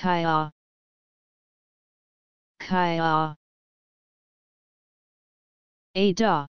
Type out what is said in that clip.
kaya. Kaya. Ada.